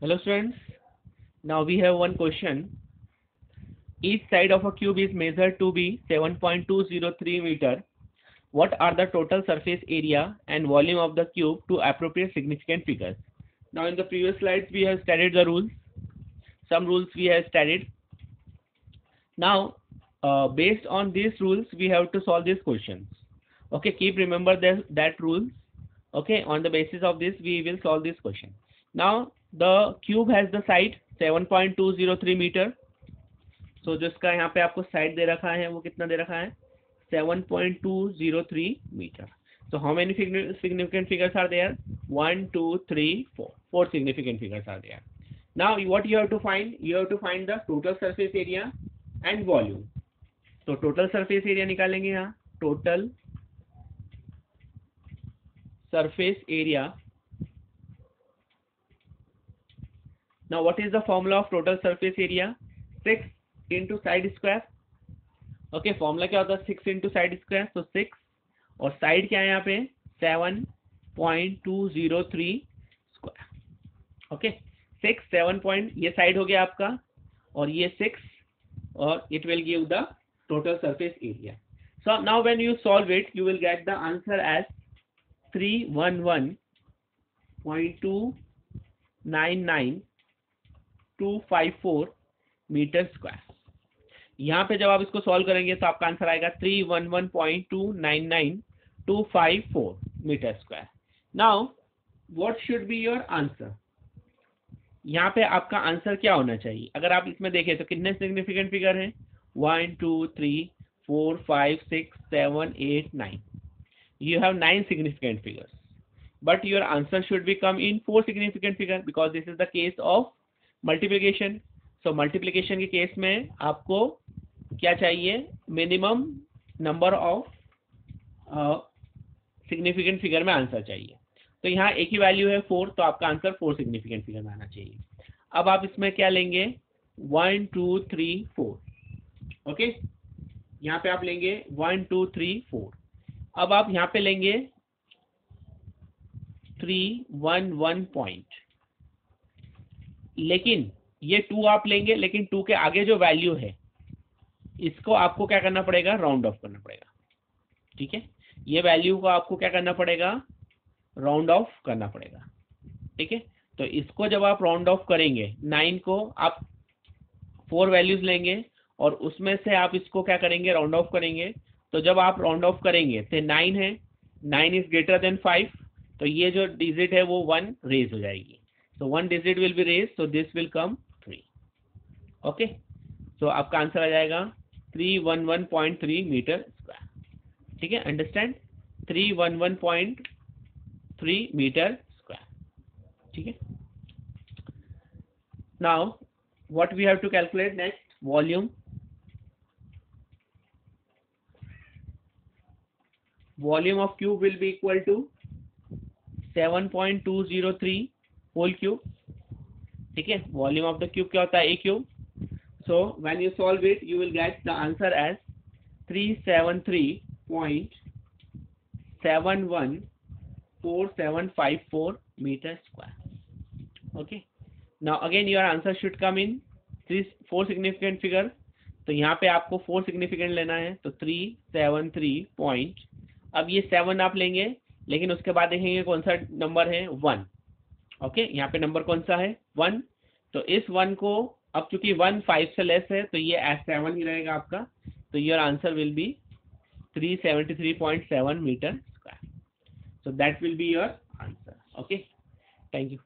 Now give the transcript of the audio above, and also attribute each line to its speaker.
Speaker 1: Hello students. Now we have one question. Each side of a cube is measured to be 7.203 meter. What are the total surface area and volume of the cube to appropriate significant figures? Now in the previous slides we have studied the rules. Some rules we have studied. Now uh, based on these rules we have to solve these questions. Okay, keep remember that, that rules. Okay, on the basis of this we will solve this question. Now the cube has the side 7.203 meter. So जिसका यहाँ पे आपको side दे रखा है वो कितना दे रखा है 7.203 meter. So how many significant figures are there? One, two, three, four. Four significant figures are there. Now what you have to find? You have to find the total surface area and volume. तो total surface area निकालेंगे यहाँ total surface area. Now what is the formula of total surface area? 6 into side square. Okay okay, formula क्या होता है? Six into side square तो six और side क्या है यहाँ पे? Seven point two zero three square okay six seven point ये साइड हो गया आपका. और ये सिक्स और it will give the total surface area so now when you solve it you will get the answer as three one one point two nine nine five four meter square यहाँ पे जब आप इसको solve करेंगे तो आपका answer आएगा three one one point two nine nine two five four meter square now what should be your answer यहाँ पे आपका आंसर क्या होना चाहिए? अगर आप इसमें देखें तो कितने सिग्निफिकेंट फिगर हैं? One two three four five six seven eight nine you have nine significant figures. But your answer should be come in four significant figure because this is the case of multiplication. So multiplication के case में आपको क्या चाहिए? Minimum number of significant figure में answer चाहिए। तो यहाँ एक ही वैल्यू है फोर तो आपका आंसर फोर सिग्निफिकेंट फिगर में आना चाहिए। अब आप इसमें क्या लेंगे? One two three four okay यहाँ पे आप लेंगे वन टू थ्री फोर अब आप यहाँ पे लेंगे थ्री वन वन पॉइंट लेकिन ये टू आप लेंगे, लेकिन टू के आगे जो वैल्यू है, इसको आपको क्या करना पड़ेगा? राउंड ऑफ़ करना पड़ेगा। ठीक है? ये वैल्यू को आपको क्या करना पड़ेगा? राउंड ऑफ़ करना पड़ेगा। ठीक है? तो इसको जब आप राउंड ऑफ़ करेंगे नाइन को आप फोर वैल्यूज़ लेंगे और उसमें से आप इसको क्या करेंगे? राउंड ऑफ़ करेंगे। तो जब आप राउंड ऑफ़ करेंगे तो नाइन है nine is greater than five तो ये जो डिजिट है वो वन रेज हो जाएगी। So one digit will be raised so this will come 3 okay so आपका आंसर आ जाएगा 311.3 मीटर स्क्वायर ठीक है अंडरस्टैंड 311.3 मीटर स्क्वायर ठीक है now what we have to calculate next volume volume of cube will be equal to 7.203 whole cube ठीक है? Volume of the cube क्या होता है? A cube so when you solve it you will get the answer as three seven three point seven one four seven five four meter square okay now again your answer should come in three four significant figure तो यहाँ पे आपको four significant लेना है। तो three seven three point अब ये seven आप लेंगे, लेकिन उसके बाद देखेंगे कौन सा नंबर है? वन ओके, यहाँ पे नंबर कौन सा है? वन। तो इस वन को, अब चूँकि वन फाइव से लेस है तो ये एस सेवन ही रहेगा आपका। तो your answer will be three seventy three point seven meter square so that will be your answer okay thank you